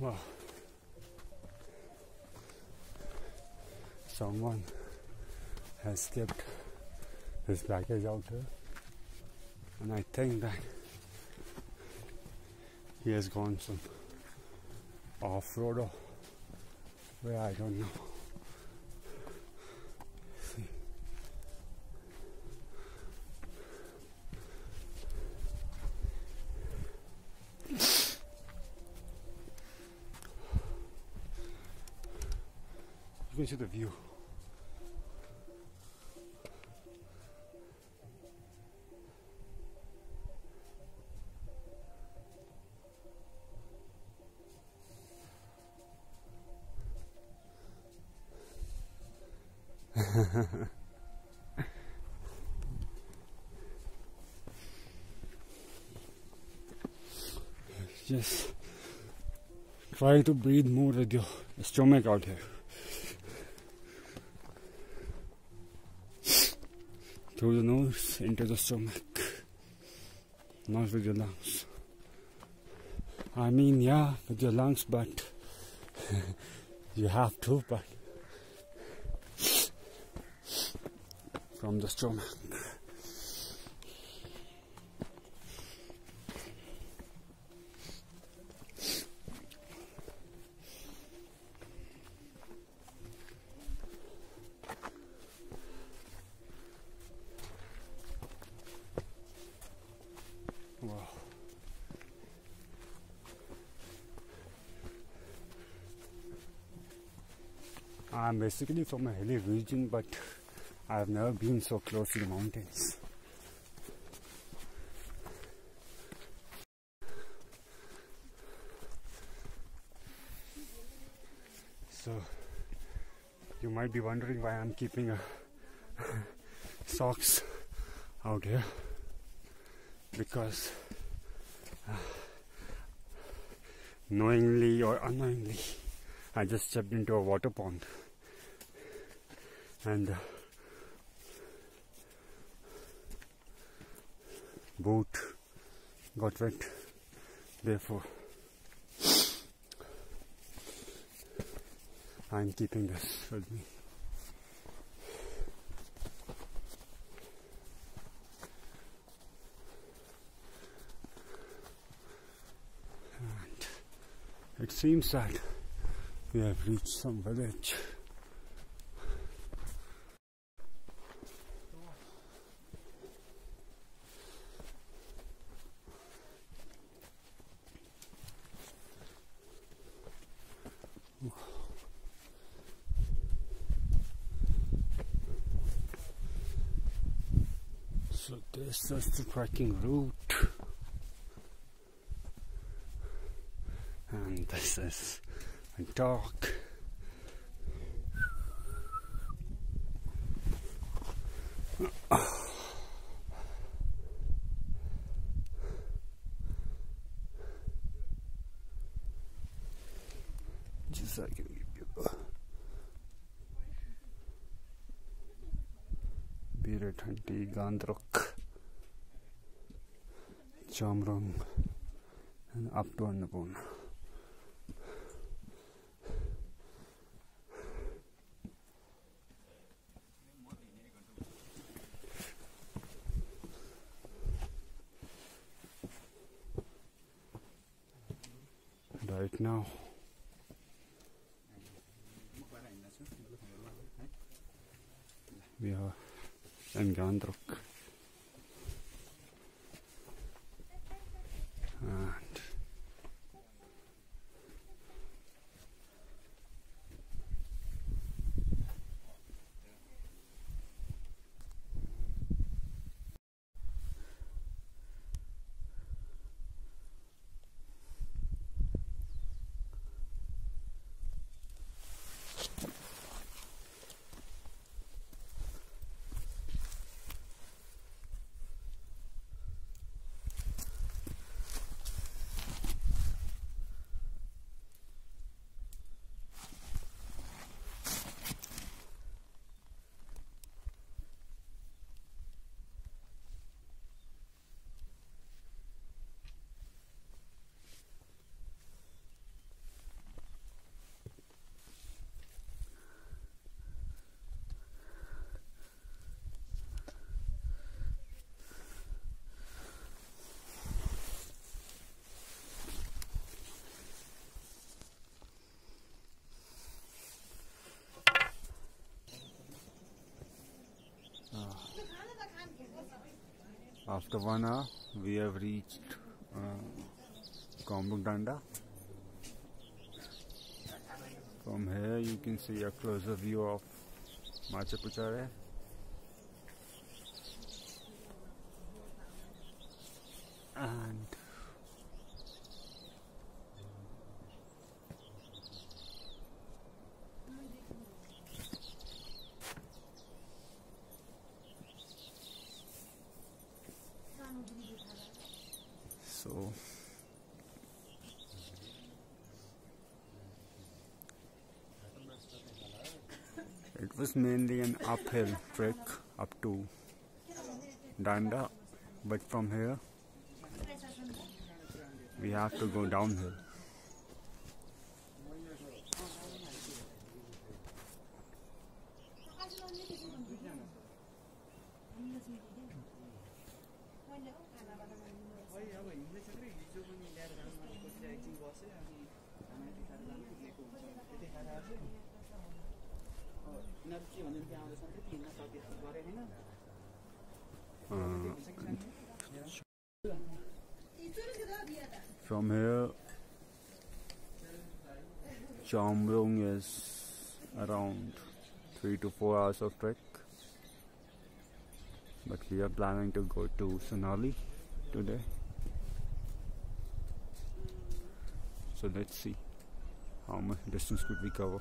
Wow. Someone has kept his package out here, and I think that he has gone some off road or where I don't know. The view. Just try to breathe more with your stomach out here. Through the nose into the stomach, not with your lungs. I mean, yeah, with your lungs, but you have to, but from the stomach. I'm basically from a hilly region, but I've never been so close to the mountains. So, you might be wondering why I'm keeping a socks out here. Because uh, knowingly or unknowingly I just stepped into a water pond and uh, boot got wet therefore I'm keeping this with me. And it seems that we have reached some village So this is the trekking route. And this is a dock. Just so प्युठान्टी Gangtok. Chamrang up to Annapurna. Right now. We are ein Gandruck. After one hour we have reached uh, Gomruk Danda from here you can see a closer view of Macha Puchare so it was mainly an uphill trek up to Danda but from here we have to go downhill uh, from here, Chomrong is around 3 to 4 hours of trek. But we are planning to go to Sonali today. So let's see how much distance could we cover